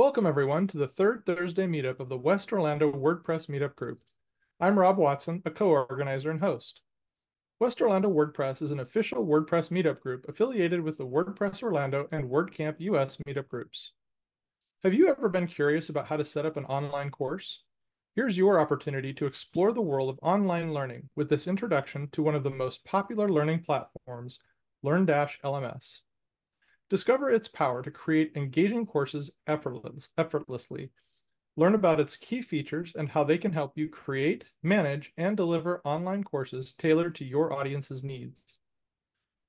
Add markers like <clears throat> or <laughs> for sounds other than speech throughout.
Welcome, everyone, to the third Thursday meetup of the West Orlando WordPress Meetup Group. I'm Rob Watson, a co-organizer and host. West Orlando WordPress is an official WordPress meetup group affiliated with the WordPress Orlando and WordCamp US meetup groups. Have you ever been curious about how to set up an online course? Here's your opportunity to explore the world of online learning with this introduction to one of the most popular learning platforms, LearnDash LMS. Discover its power to create engaging courses effortless, effortlessly. Learn about its key features and how they can help you create, manage, and deliver online courses tailored to your audience's needs.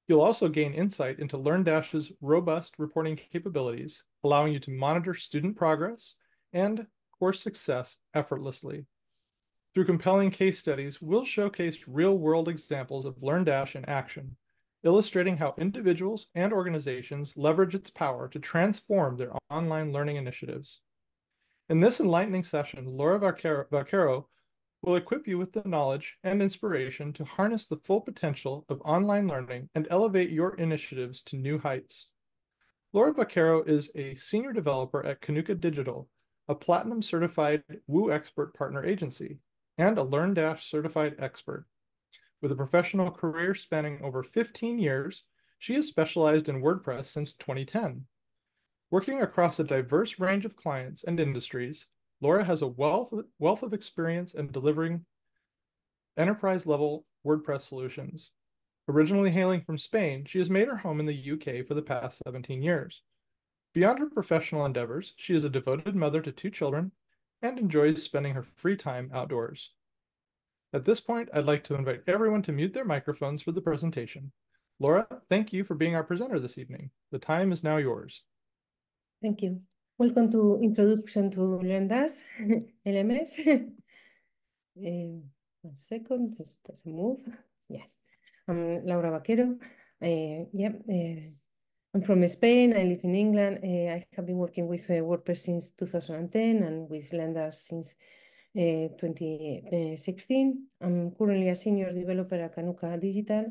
You'll also gain insight into LearnDash's robust reporting capabilities, allowing you to monitor student progress and course success effortlessly. Through compelling case studies, we'll showcase real-world examples of LearnDash in action illustrating how individuals and organizations leverage its power to transform their online learning initiatives. In this enlightening session, Laura Vaquero will equip you with the knowledge and inspiration to harness the full potential of online learning and elevate your initiatives to new heights. Laura Vaquero is a senior developer at Kanuka Digital, a platinum certified Woo Expert partner agency, and a LearnDash certified expert. With a professional career spanning over 15 years, she has specialized in WordPress since 2010. Working across a diverse range of clients and industries, Laura has a wealth, wealth of experience in delivering enterprise level WordPress solutions. Originally hailing from Spain, she has made her home in the UK for the past 17 years. Beyond her professional endeavors, she is a devoted mother to two children and enjoys spending her free time outdoors. At this point, I'd like to invite everyone to mute their microphones for the presentation. Laura, thank you for being our presenter this evening. The time is now yours. Thank you. Welcome to Introduction to LearnDash, LMS. uh, one second, this doesn't move. Yes, I'm Laura Vaquero. Uh, yeah, uh, I'm from Spain. I live in England. Uh, I have been working with WordPress since 2010 and with LearnDash since 2016. I'm currently a senior developer at Kanuka Digital.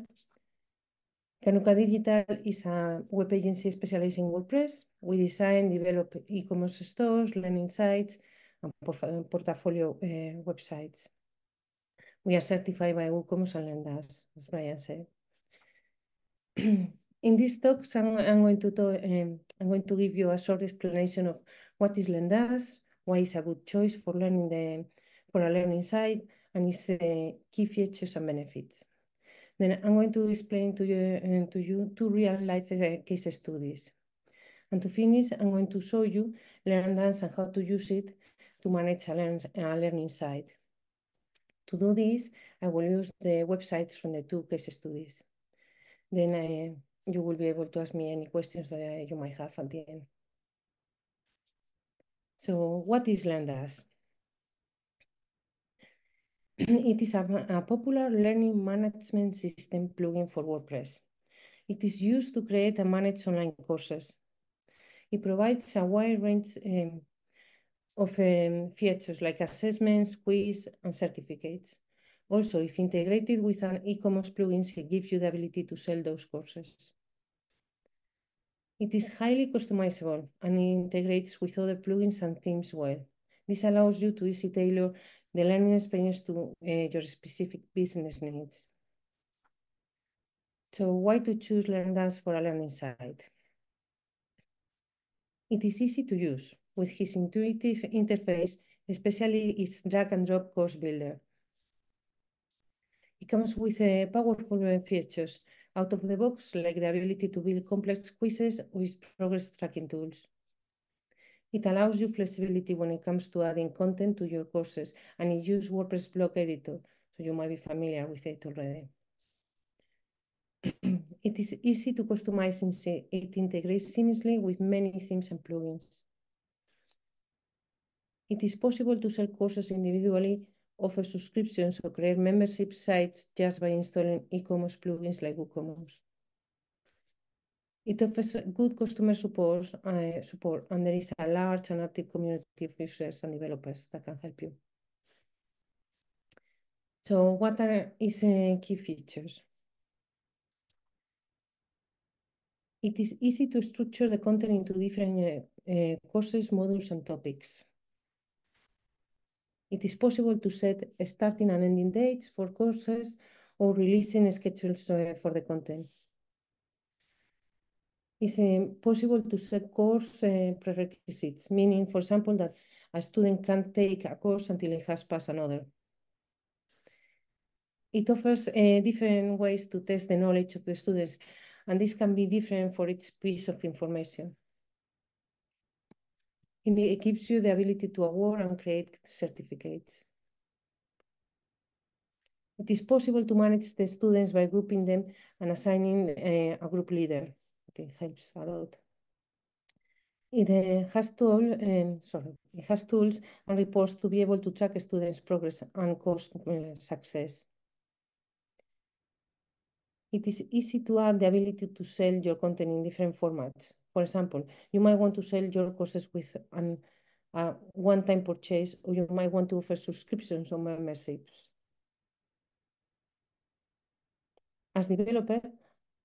Kanuka Digital is a web agency specialized in WordPress. We design, develop e-commerce stores, learning sites, and portfolio uh, websites. We are certified by WooCommerce and LearnDash, as Brian said. <clears throat> In this talk, I'm, I'm, going to talk, um, I'm going to give you a short explanation of what is LearnDash, why it's a good choice for learning the for a learning site and its uh, key features and benefits. Then I'm going to explain to you, uh, to you two real-life uh, case studies. And to finish, I'm going to show you LearnDash and how to use it to manage a, learn, a learning site. To do this, I will use the websites from the two case studies. Then uh, you will be able to ask me any questions that uh, you might have at the end. So what is LearnDash? <clears throat> it is a, a, popular learning management system plugin for WordPress. It is used to create and manage online courses. It provides a wide range um, of um, features like assessments, quiz, and certificates. Also, if integrated with an e-commerce plugin, it gives you the ability to sell those courses. It is highly customizable and integrates with other plugins and themes well. This allows you to easily tailor the learning experience to uh, your specific business needs. So why to choose LearnDash for a learning site? It is easy to use with his intuitive interface, especially its drag and drop course builder. It comes with uh, powerful features out of the box, like the ability to build complex quizzes with progress tracking tools. It allows you flexibility when it comes to adding content to your courses, and it uses WordPress block editor, so you might be familiar with it already. <clears throat> it is easy to customize since it integrates seamlessly with many themes and plugins. It is possible to sell courses individually, offer subscriptions, or create membership sites just by installing e-commerce plugins like WooCommerce. It offers good customer support, uh, support, and there is a large and active community of users and developers that can help you. So what are its uh, key features? It is easy to structure the content into different uh, courses, modules, and topics. It is possible to set starting and ending dates for courses or releasing schedules uh, for the content. It's uh, possible to set course uh, prerequisites, meaning, for example, that a student can't take a course until he has passed another. It offers different ways to test the knowledge of the students, and this can be different for each piece of information. It gives you the ability to award and create certificates. It is possible to manage the students by grouping them and assigning uh, a group leader. It helps a lot. It uh, has tool, um, sorry, it has tools and reports to be able to track students' progress and course uh, success. It is easy to add the ability to sell your content in different formats. For example, you might want to sell your courses with an a one-time purchase, or you might want to offer subscriptions or memberships. As developer,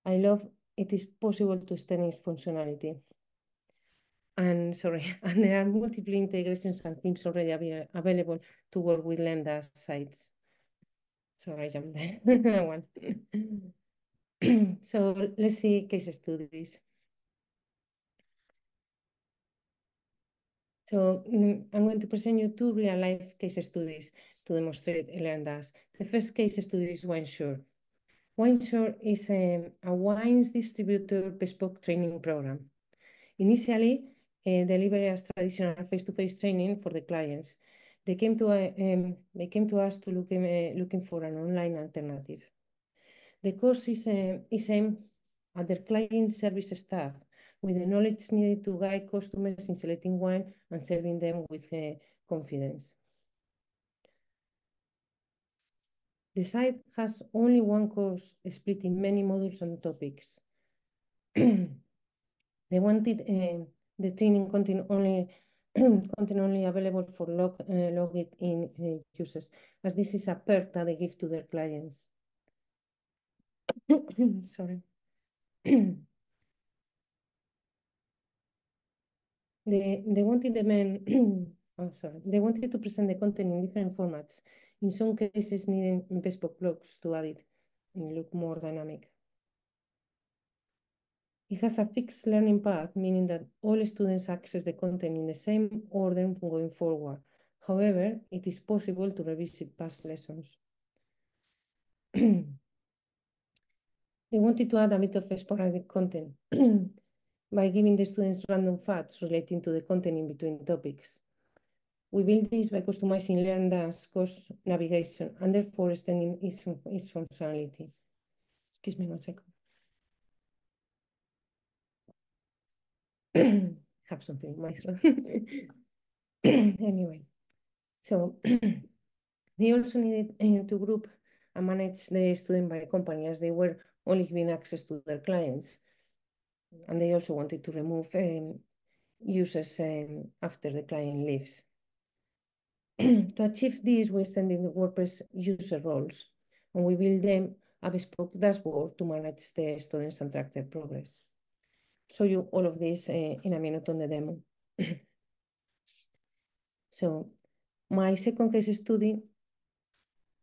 I love it is possible to extend its functionality. And sorry, <laughs> and there are multiple integrations and themes already av available to work with LearnDash sites. Sorry, I jumped <laughs> there. <clears throat> So let's see case studies. So mm, I'm going to present you two real-life case studies to demonstrate LearnDash. The first case study is WineSure. WineSure is a, a wines distributor bespoke training program. Initially, uh, delivered as traditional face-to-face -face training for the clients. They came to, uh, um, they came to us to look, uh, looking for an online alternative. The course is, uh, is aimed at their client service staff with the knowledge needed to guide customers in selecting wine and serving them with uh, confidence. The site has only one course split in many modules and topics. <clears throat> they wanted uh, the training content only <clears throat> content only available for log, uh, logged in uh, users, as this is a perk that they give to their clients. <clears throat> Sorry. They, they wanted the men, <clears throat> sorry, they wanted to present the content in different formats. In some cases, needing bespoke blocks to add it and look more dynamic. It has a fixed learning path, meaning that all students access the content in the same order going forward. However, it is possible to revisit past lessons. <clears throat> they wanted to add a bit of sporadic content <clears throat> by giving the students random facts relating to the content in between topics. We build this by customizing LearnDash course navigation and therefore extending its, its functionality. Excuse me one second. <clears throat> have something in my throat. <laughs> anyway, so <clears throat> they also needed uh, to group and manage the student by company as they were only giving access to their clients and they also wanted to remove um, users um, after the client leaves. <clears throat> to achieve this, we extended the WordPress user roles, and we built them a bespoke dashboard to manage the students and track their progress. Show you all of this uh, in a minute on the demo. <clears throat> so my second case study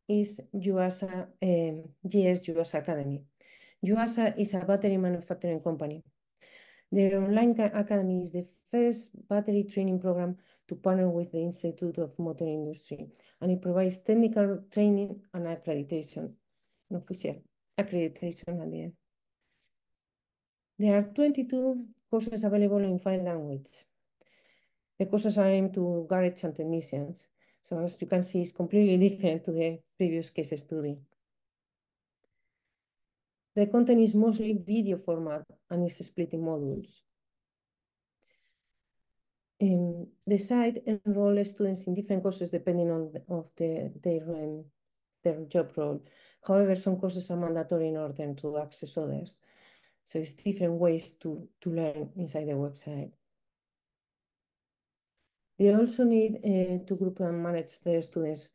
is Yuasa, um, GS Yuasa Academy. Yuasa is a battery manufacturing company their online academy is the first battery training program to partner with the Institute of Motor Industry, and it provides technical training and accreditation, an official accreditation at the end. There are 22 courses available in five languages. The courses are aimed to garage and technicians, so as you can see, it's completely <laughs> different to the previous case study. The content is mostly video format and is split in modules. Um, the site enrolls students in different courses depending on the, of the, their, um, their job role. However, some courses are mandatory in order to access others. So it's different ways to, to learn inside the website. They also need uh, to group and manage their students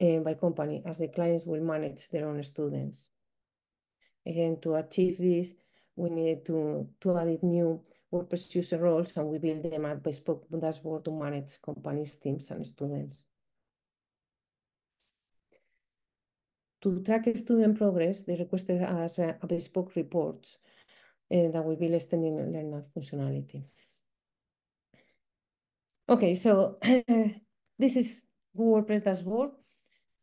uh, by company as the clients will manage their own students. Again, to achieve this, we needed to, to add new WordPress user roles and we build them a bespoke dashboard to manage companies, teams, and students. To track student progress, they requested us a bespoke reports uh, that we build extending LearnDash functionality. Okay, so <clears throat> this is WordPress dashboard.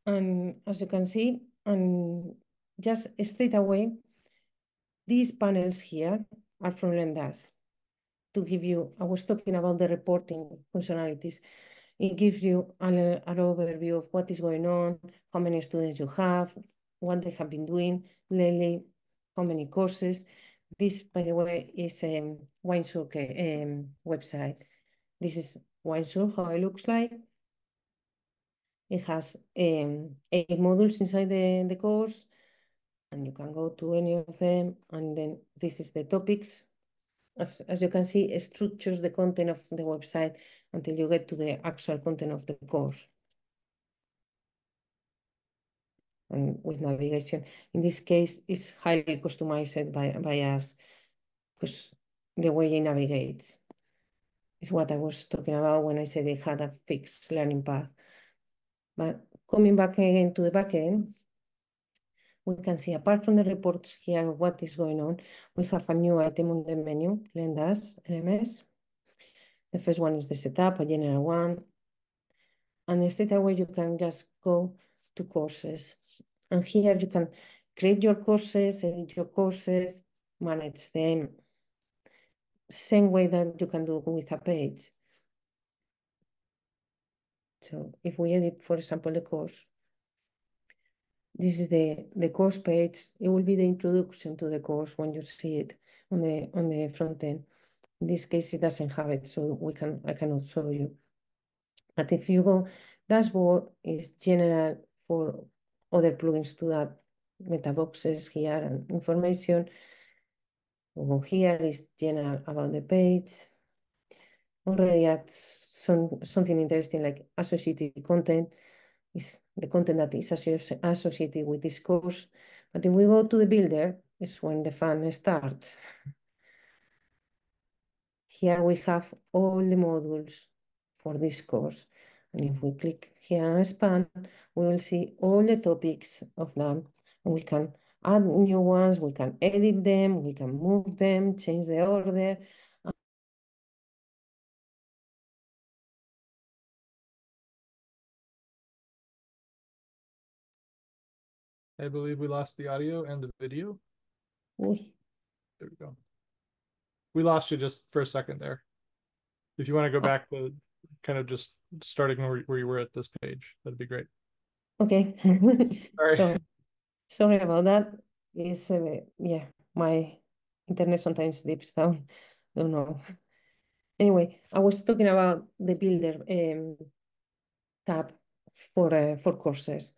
And as you can see, and just straight away, these panels here are from LearnDash. To give you, I was talking about the reporting functionalities. It gives you an, an overview of what is going on, how many students you have, what they have been doing lately, how many courses. This, by the way, is a um, um, website. This is WineSure, how it looks like. It has um, eight modules inside the, the course, and you can go to any of them. And then this is the topics. As, as you can see, it structures the content of the website until you get to the actual content of the course. And with navigation, in this case, it's highly customized by, by us because the way it navigates is what I was talking about when I said it had a fixed learning path. But coming back again to the backend, we can see apart from the reports here of what is going on, we have a new item on the menu, LearnDash LMS. The first one is the setup, a general one. And straight away you can just go to courses. And here you can create your courses, edit your courses, manage them. Same way that you can do with a page. So if we edit, for example, the course, this is the, the course page. It will be the introduction to the course when you see it on the on the front end. In this case, it doesn't have it, so we can I cannot show you. But if you go, dashboard is general for other plugins to that meta boxes here and information. Go here is general about the page. Already at some, something interesting like associated content is the content that is associated with this course. But if we go to the builder, is when the fun starts. Here we have all the modules for this course. And if we click here and expand, we will see all the topics of them. And we can add new ones, we can edit them, we can move them, change the order, I believe we lost the audio and the video. Oui. There we go. We lost you just for a second there. If you want to go back to kind of just starting where, where you were at this page, that'd be great. Okay. <laughs> Sorry. so, sorry about that. It's, uh, yeah, my internet sometimes dips down. Don't know. Anyway, I was talking about the builder um, tab for uh, for courses.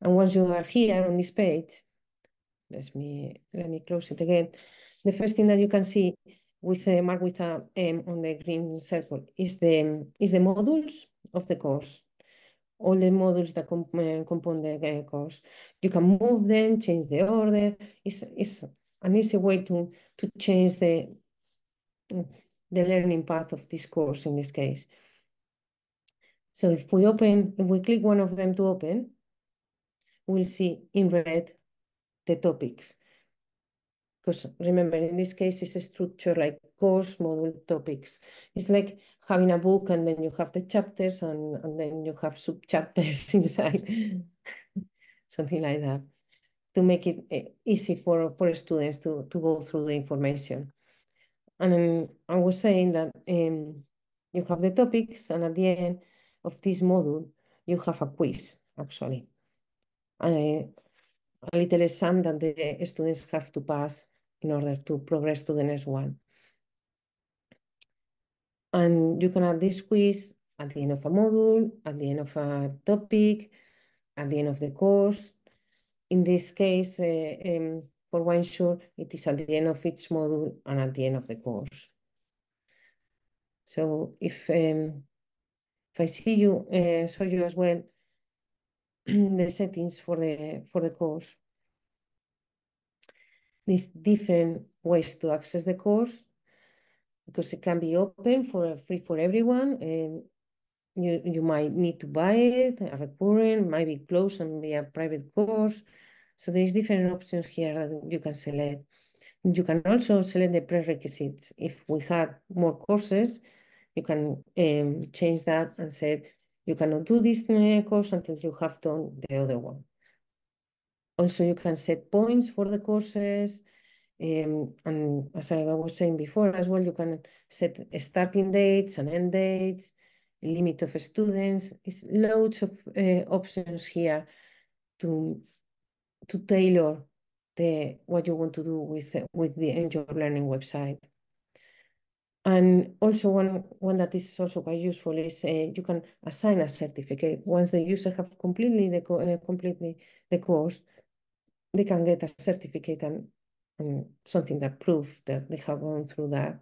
And once you are here on this page, let me let me close it again. The first thing that you can see with a mark with a M on the green circle is the is the modules of the course. All the modules that comp uh, compose the uh, course. You can move them, change the order. It's, it's an easy way to, to change the, the learning path of this course in this case. So if we open, if we click one of them to open, we'll see in red the topics. Because remember, in this case, it's a structure like course, module, topics. It's like having a book and then you have the chapters and, and then you have sub-chapters <laughs> inside. Something like that. To make it eh, easy for, for students to, to go through the information. And um, I was saying that um, you have the topics and at the end of this module, you have a quiz, actually a little exam that the students have to pass in order to progress to the next one. And you can add this quiz at the end of a module, at the end of a topic, at the end of the course. In this case, uh, um, for WineSure, it is at the end of each module and at the end of the course. So if um, if I see you, uh, show you as well the settings for the for the course. These different ways to access the course. because it can be open for free for everyone. Um, you you might need to buy it a recurring, might be closed and be a private course. So there's different options here that you can select. You can also select the prerequisites. If we had more courses, you can um, change that and say you cannot do this course until you have done the other one. Also, you can set points for the courses. Um, and as I was saying before as well, you can set starting dates and end dates, limit of students. It's loads of uh, options here to to tailor the what you want to do with with the Enjoy Learning website. And also one, one that is also quite useful is uh, you can assign a certificate. Once the user have completely the, uh, completely the course, they can get a certificate and, and something that proves that they have gone through that.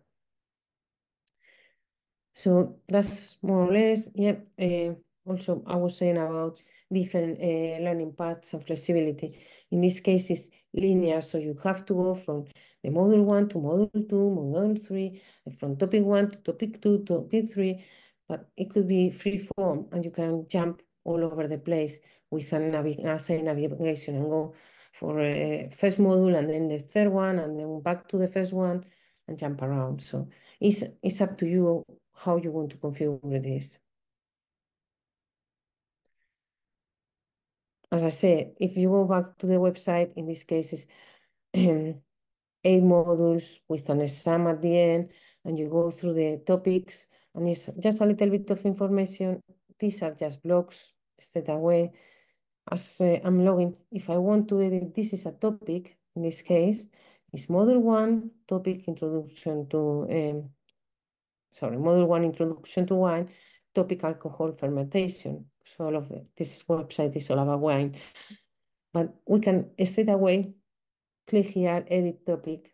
So that's more or less, yeah. Uh, also, I was saying about different uh, learning paths and flexibility. In this case, it's linear, so you have to go from the module one to module two, module three, from topic one to topic two, to topic three, but it could be free form and you can jump all over the place with a navigation and go for a first module and then the third one and then back to the first one and jump around. So it's, it's up to you how you want to configure this. As I said, if you go back to the website, in this case, it's eight modules with an exam at the end, and you go through the topics, and it's just a little bit of information. These are just blocks, straight away as uh, I'm logging, if I want to edit, this is a topic, in this case, is module one, topic introduction to, um, sorry, module one, introduction to wine, topic alcohol fermentation. So all of this website is all about wine. But we can straight away click here, edit topic,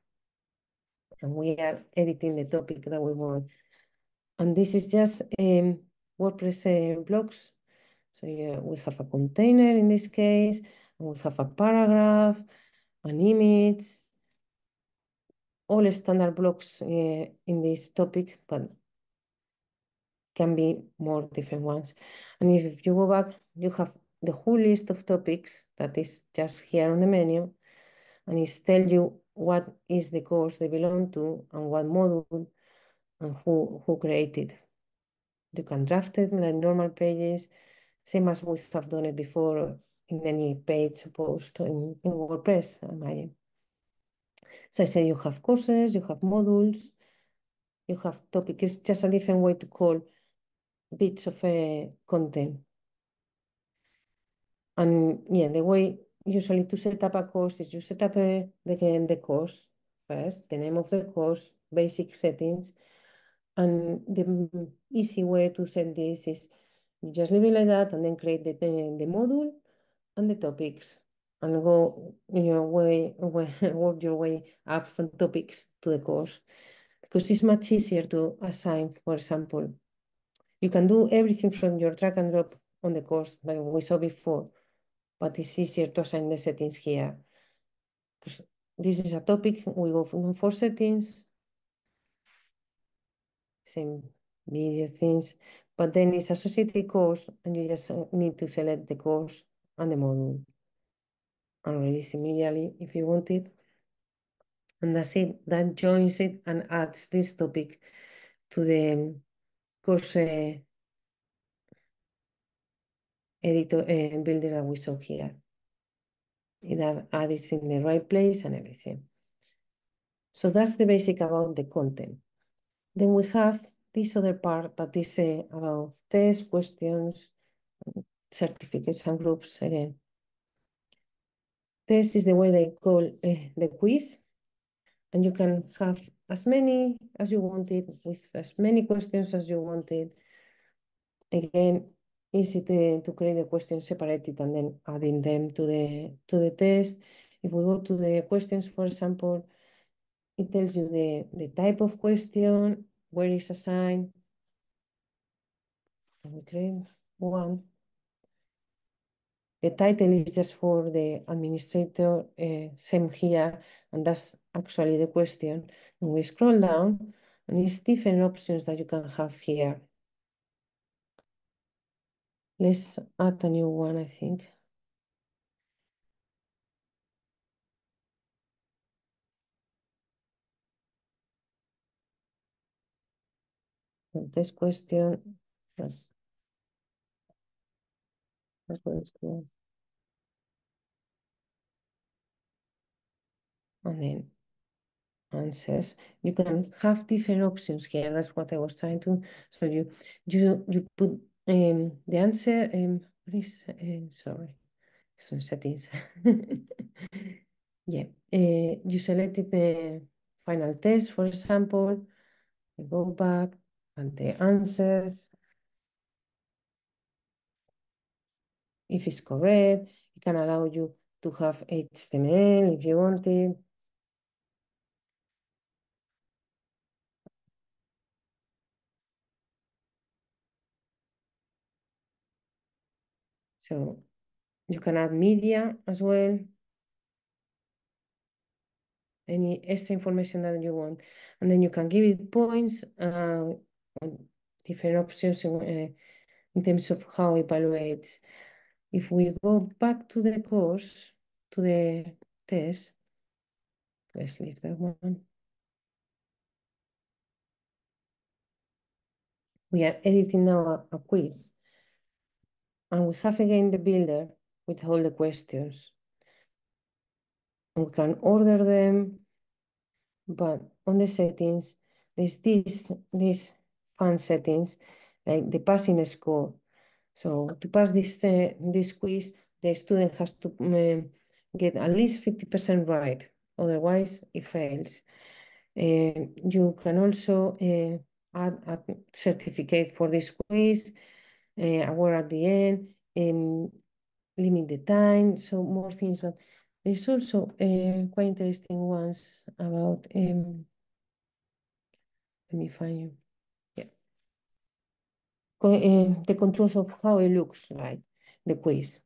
and we are editing the topic that we want. And this is just um, WordPress uh, blocks so yeah, we have a container in this case, and we have a paragraph, an image, all standard blocks uh, in this topic, but can be more different ones. And if you go back, you have the whole list of topics that is just here on the menu, and it tell you what is the course they belong to and what module and who, who created. You can draft it like normal pages, same as we have done it before in any page post in, in WordPress. My, so I say you have courses, you have modules, you have topics. It's just a different way to call bits of uh, content. And yeah, the way usually to set up a course is you set up a, the, the course first, the name of the course, basic settings. And the easy way to set this is you just leave it like that and then create the, the, the module and the topics and go your way, way <laughs> work your way up from topics to the course because it's much easier to assign, for example. You can do everything from your drag and drop on the course like we saw before, but it's easier to assign the settings here. Because this is a topic, we go for settings, same video things, but then it's associated course and you just uh, need to select the course and the module and release immediately if you want it. And that's it, that joins it and adds this topic to the course editor uh, builder that we saw here. It adds in the right place and everything. So that's the basic about the content. Then we have this other part that is uh, about tests, questions, certificates and groups again. This is the way they call uh, the quiz, and you can have as many as you wanted with as many questions as you wanted. Again, easy to, to create the questions separated and then adding them to the to the test. If we go to the questions, for example, it tells you the, the type of question, where is assigned. And we create one. The title is just for the administrator, uh, same here, and that's actually the question. And we scroll down, And it's different options that you can have here. Let's add a new one, I think. This question question. And then answers. You can have different options here. That's what I was trying to So you. You you put um, the answer. Um, what is uh, sorry, some settings. <laughs> yeah, uh, you selected the final test, for example. You go back and the answers. If it's correct, it can allow you to have HTML if you want it. So you can add media as well. Any extra information that you want. And then you can give it points, uh, different options in, uh, in terms of how it evaluates. If we go back to the course, to the test, let's leave that one. We are editing now a, a quiz. And we have again the builder with all the questions. We can order them, but on the settings, there's this, these fun settings, like the passing score. So to pass this, uh, this quiz, the student has to um, get at least 50% right, otherwise it fails. Uh, you can also uh, add a certificate for this quiz, uh, award at the end, um, limit the time, so more things, but there's also uh, quite interesting ones about, um, let me find you, the controls of how it looks like, the quiz.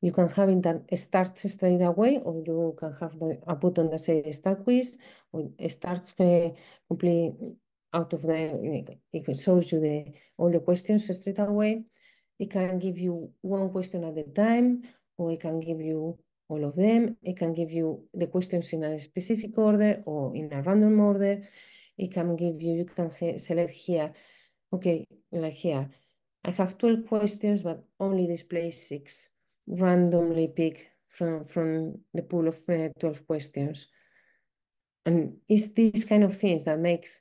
You can have it that starts straight away, or you can have a button that says start quiz, or it starts uh, completely out of the, it shows you the all the questions straight away. It can give you one question at a time, or it can give you all of them. It can give you the questions in a specific order or in a random order. It can give you, you can select here, okay, like here. I have 12 questions, but only display six, randomly pick from, from the pool of uh, 12 questions. And it's these kind of things that makes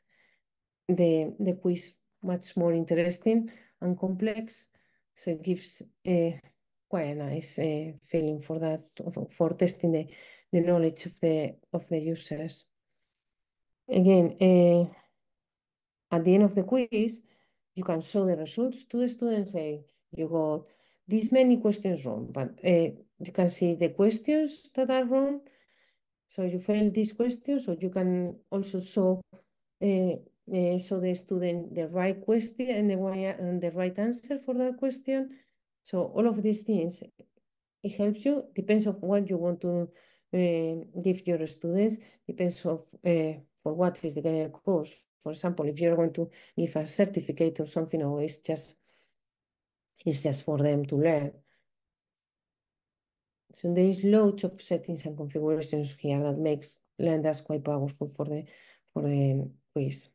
the, the quiz much more interesting and complex. So it gives a quite a nice uh, feeling for that, for testing the, the knowledge of the of the users. Again, uh, at the end of the quiz, you can show the results to the students. Say you got these many questions wrong, but uh, you can see the questions that are wrong. So you fail these questions, or you can also show uh, uh, show the student the right question and the, and the right answer for that question. So all of these things, it helps you, depends on what you want to give your students, depends of for what is the course. For example, if you're going to give a certificate or something, or it's just it's just for them to learn. So there is loads of settings and configurations here that makes LearnDash quite powerful for the for the quiz.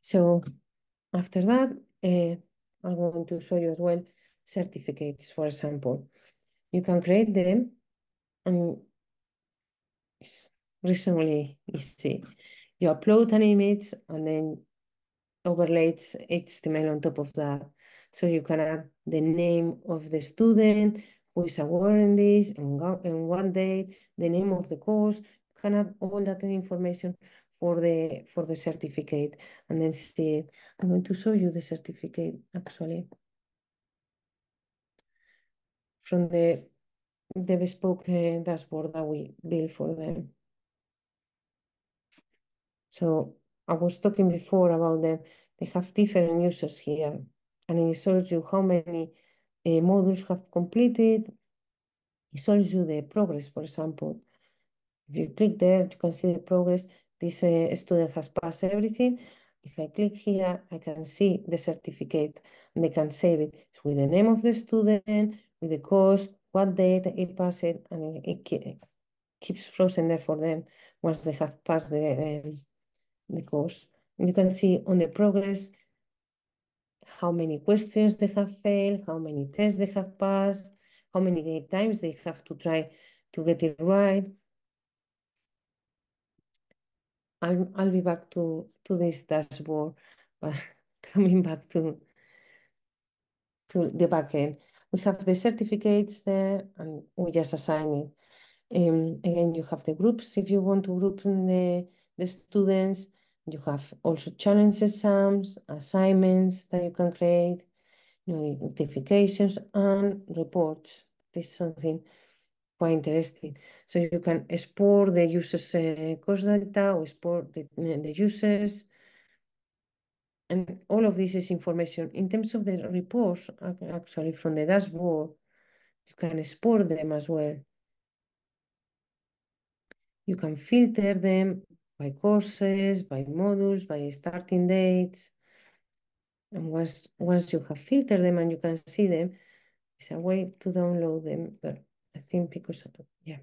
So after that, uh, I'm going to show you as well certificates, for example. You can create them and reasonably easy. You upload an image and then overlays HTML on top of that. So you can add the name of the student, who is awarding this, and, and what date, the name of the course, you can add all that information for the for the certificate and then see it. I'm going to show you the certificate actually from the the bespoke uh, dashboard that we built for them. So I was talking before about them. They have different users here, and it shows you how many uh, modules have completed. It shows you the progress, for example. If you click there, you can see the progress. This uh, student has passed everything. If I click here, I can see the certificate and they can save it it's with the name of the student, with the course, what date it passed, and it, it keeps frozen there for them once they have passed the, um, the course. And you can see on the progress how many questions they have failed, how many tests they have passed, how many times they have to try to get it right. I'll, I'll be back to, to this dashboard, <laughs> but coming back to, to the backend. We have the certificates there and we just assign it. Um, again, you have the groups if you want to group the, the students. You have also challenge exams, assignments that you can create, notifications and reports. This is something quite interesting. So you can export the users uh, course data or export the, the users. And all of this is information. In terms of the reports, actually from the dashboard, you can export them as well. You can filter them by courses, by modules, by starting dates. And once, once you have filtered them and you can see them, it's a way to download them. But I think because, yeah.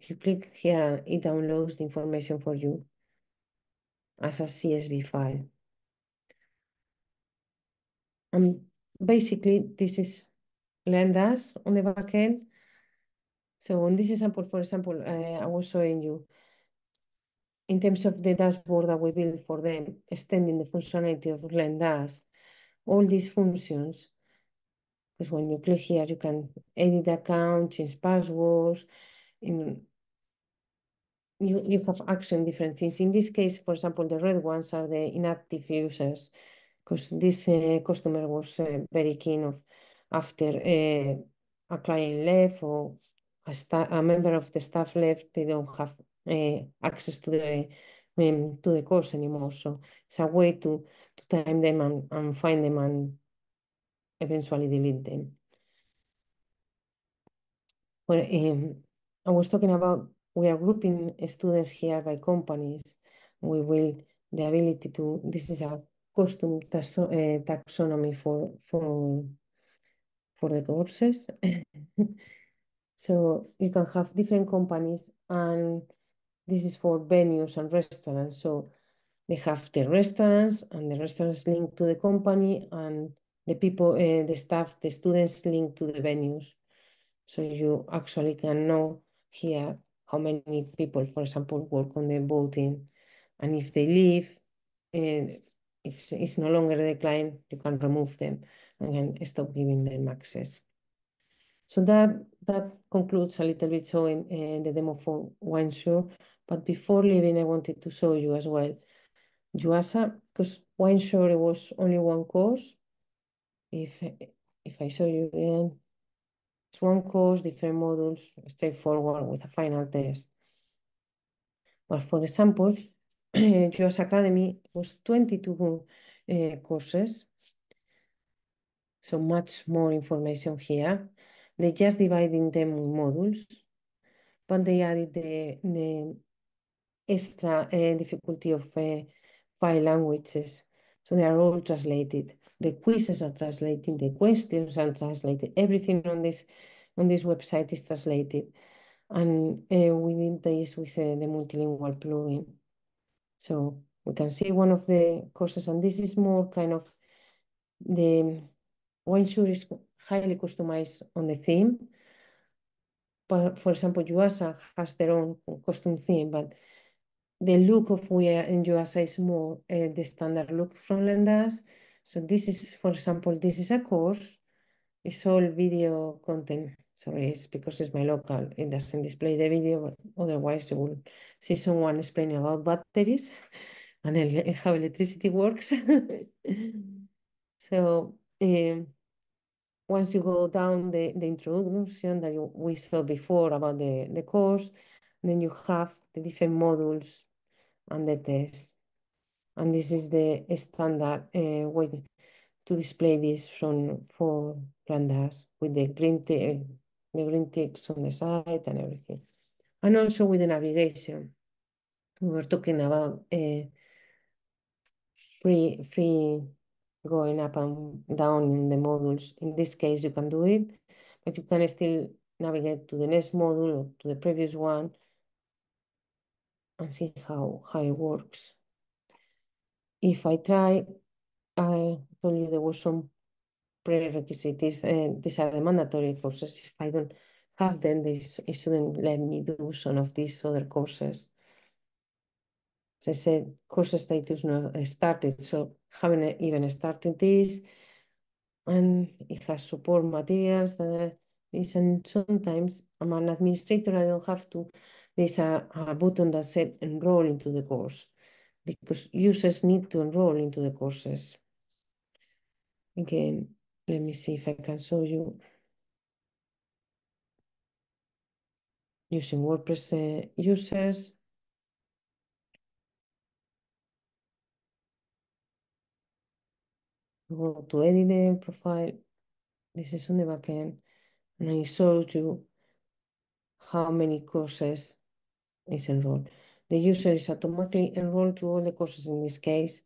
You click here, it downloads the information for you as a CSV file. And basically, this is LearnDash on the back end. So on this example, for example, uh, I was showing you in terms of the dashboard that we built for them, extending the functionality of LearnDash, all these functions, because when you click here, you can edit account, change passwords, in, you, you have action different things. In this case, for example, the red ones are the inactive users, because this uh, customer was uh, very keen of after a client left or a, a member of the staff left, they don't have uh, access to the um, to the course anymore. So it's a way to to time them and, and find them and eventually delete them. Well, um, I was talking about we are grouping students here by companies. We will the ability to this is a custom uh, taxonomy for for for the courses. <laughs> So you can have different companies and this is for venues and restaurants. So they have the restaurants and the restaurants linked to the company and the people, uh, the staff, the students linked to the venues. So you actually can know here how many people, for example, work on the voting. And if they leave, uh, if it's no longer the client, you can remove them and stop giving them access. So that that concludes a little bit showing uh, the demo for WineSure. But before leaving, I wanted to show you as well Yuasa, because WineSure it was only one course. If if I show you again, it's one course, different modules, straightforward with a final test. But for example, <clears throat> Yuasa Academy was 22 uh, courses. So much more information here. They just divided them in modules, but they added the, the extra uh, difficulty of uh, five languages. So they are all translated. The quizzes are translated, the questions are translated. Everything on this on this website is translated. And uh, we did this with the multilingual plugin. So we can see one of the courses, and this is more kind of the WineSure is highly customized on the theme. But for example, Yuasa has their own custom theme, but the look of we in Yuasa is more uh, the standard look from LearnDash. So this is, for example, this is a course. It's all video content. Sorry, it's because it's my local. It doesn't display the video, but otherwise you will see someone explaining about batteries <laughs> and how electricity works. <laughs> so um, once you go down the, the introduction that you, we saw before about the, the course, then you have the different modules and the tests. And this is the standard uh, way to display this from for LearnDash with the green the green ticks on the side and everything. And also with the navigation, we were talking about uh, free, free going up and down in the modules. In this case, you can do it, but you can still navigate to the next module or to the previous one and see how, how it works. If I try, I told you there was some prerequisites, uh, these are the mandatory courses. If I don't have them, it shouldn't let me do some of these other courses. As I said, course status not started, so haven't even started this. And it has support materials that is, and sometimes I'm an administrator, I don't have to, there's a, a button that said enroll into the course because users need to enroll into the courses. Again, let me see if I can show you. Using WordPress uh, users. Go to edit the profile. This is on the backend. And it shows you how many courses is enrolled. The user is automatically enrolled to all the courses in this case,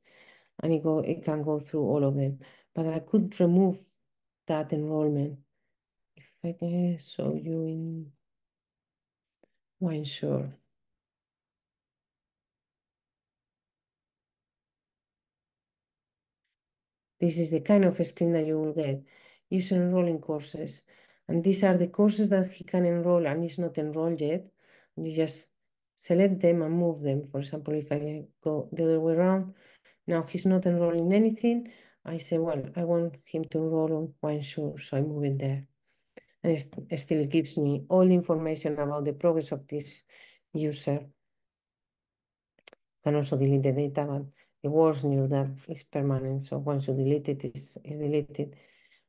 and it, go, it can go through all of them. But I could remove that enrollment. If I can show you in OneSure. This is the kind of screen that you will get. User enrolling courses. And these are the courses that he can enroll and is not enrolled yet. You just select them and move them. For example, if I go the other way around, now he's not enrolling anything. I say, well, I want him to enroll on OneSure, so I move it there. And it, still gives me all information about the progress of this user. Can also delete the data, but it was new that is permanent. So once you delete it, it's, it's deleted.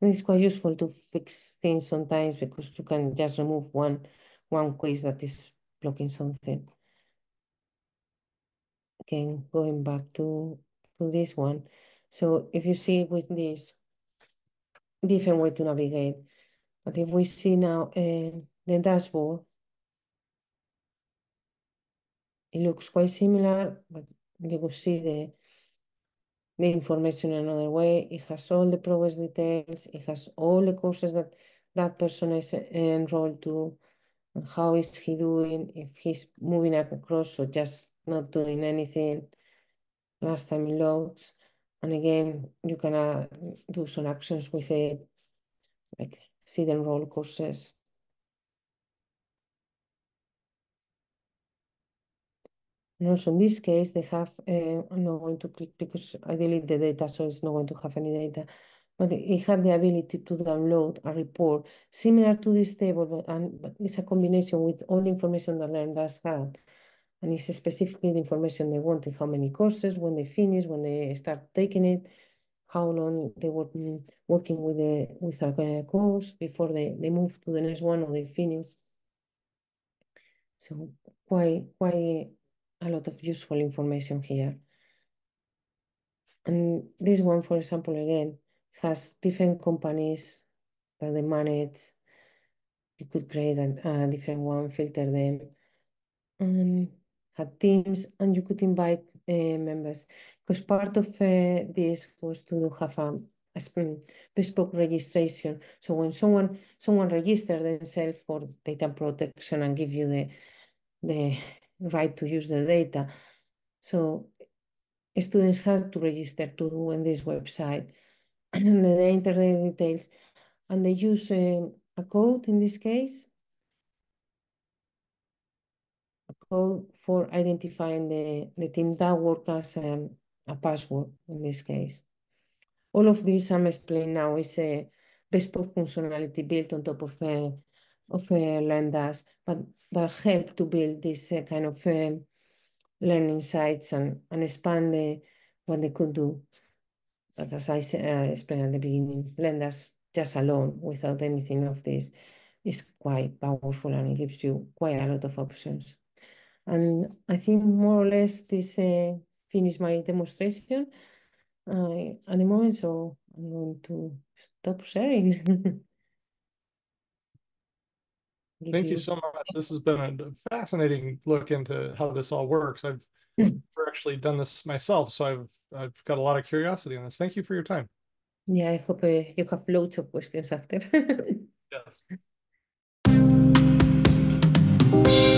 And it's quite useful to fix things sometimes because you can just remove one one quiz that is blocking something. Again, going back to, to this one. So if you see with this different way to navigate, but if we see now uh, the dashboard, it looks quite similar, but you can see the the information another way. It has all the progress details. It has all the courses that that person is enrolled to, and how is he doing, if he's moving across or just not doing anything. Last time it loads. And again, you can uh, do some actions with it, like see the enroll courses. And also in this case, they have, uh, I'm not going to click because I delete the data, so it's not going to have any data. But it had the ability to download a report similar to this table, but, and, but it's a combination with all the information that LearnDash had. And it's specifically the information they wanted, how many courses, when they finish, when they start taking it, how long they were mm, working with, the, with a course before they, they move to the next one or they finish. So quite, quite a lot of useful information here. And this one, for example, again, has different companies that they manage. You could create a, a different one, filter them, and have teams, and you could invite uh, members. Because part of uh, this was to have a, a bespoke registration. So when someone someone register themselves for data protection and give you the the right to use the data. So students have to register to do on this website <clears throat> and the details and they use uh, a code in this case, a code for identifying the, the team that work as um, a password in this case. All of this I'm explaining now is a bespoke functionality built on top of uh, of uh, LearnDash, but that help to build this uh, kind of uh, learning sites and, and expand the, what they could do. But as I uh, explained at the beginning, LearnDash just alone, without anything of this, is quite powerful and it gives you quite a lot of options. And I think more or less this uh, finished my demonstration uh, at the moment, so I'm going to stop sharing. <laughs> Thank you so much. This has been a fascinating look into how this all works. I've <laughs> actually done this myself, so I've I've got a lot of curiosity on this. Thank you for your time. Yeah, I hope uh, you have loads of questions after. <laughs> yes. <laughs>